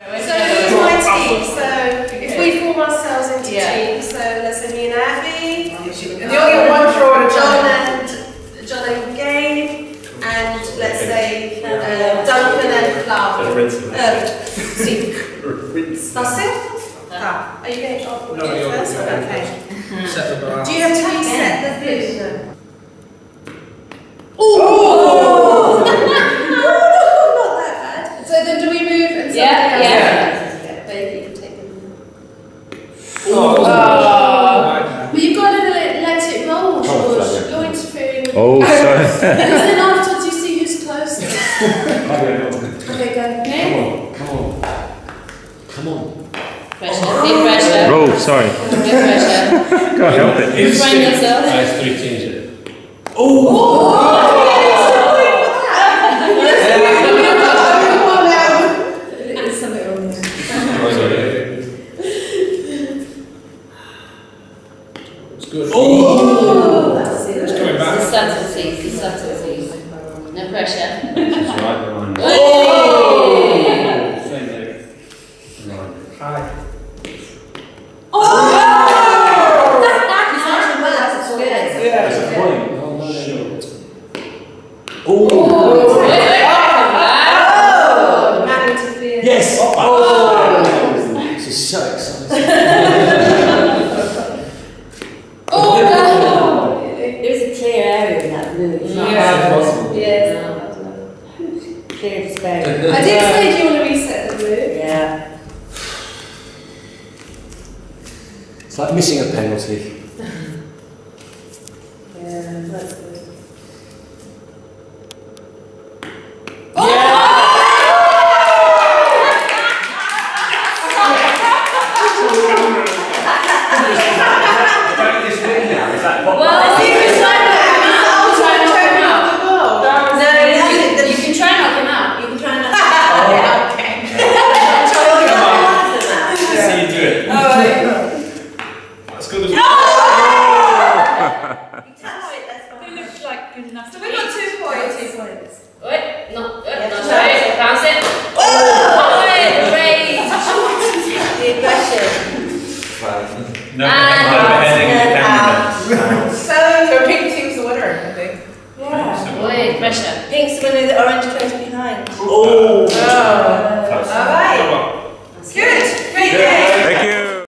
So it's my team, so if we form ourselves into teams, so let's say me and Abby, And you only get one throw at John and, John and Gabe, and let's say uh, Duncan and Flav. Uh, see, that's it? Ah, Are you going to No, you're- first? you're- Okay. Set the bar. Do you have to reset the thing? Oh! Not that bad. So then do we move and somebody Yeah, else? yeah. Yeah, Baby, you take them. Oh. But you've got to let, let it roll, George. You're interfering with Oh, sorry. Because then afterwards you see who's closest. okay, go. Okay. Come on, come on. Pressure, big pressure. Oh, sorry. Big pressure. Can't help it. You find yourself. I have three change oh! oh, oh, it. It's something good. Oh! That's it. It's coming The back. Subtleties. No pressure. It's right behind. Oh! Same there. Right. Hi. Oh! There's. Oh, no, no. Oh! Wait, wait, Oh. oh! oh! Yes! Oh! This is so exciting. Oh no! There's a clear area in that blue. It's not Yeah. Possible. Yes. clear space. I did say, do you want to reset the blue? Yeah. It's like missing a penalty. good enough. So we got two points. Two points. No, no, sorry, I can't say. No, no, no, so, so pink team's the winner, I think. Yeah. Wait, pressure. Pink's winner, the orange goes behind. Oh. oh.